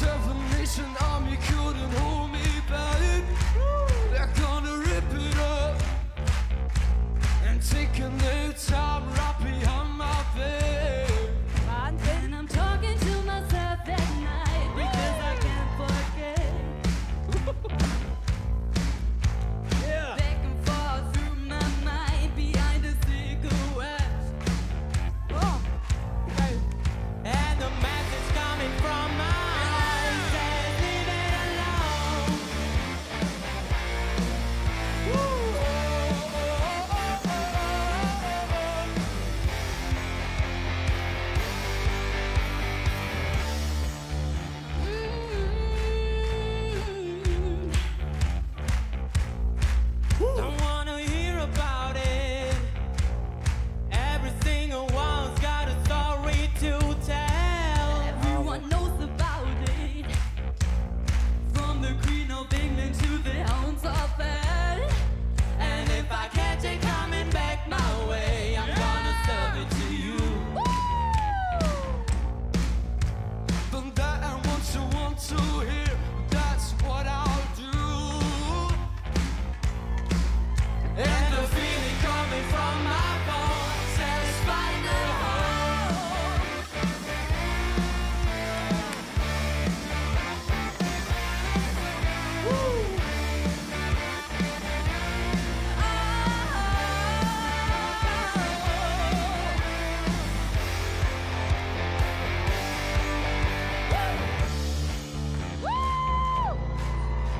Seven Nation Army couldn't hold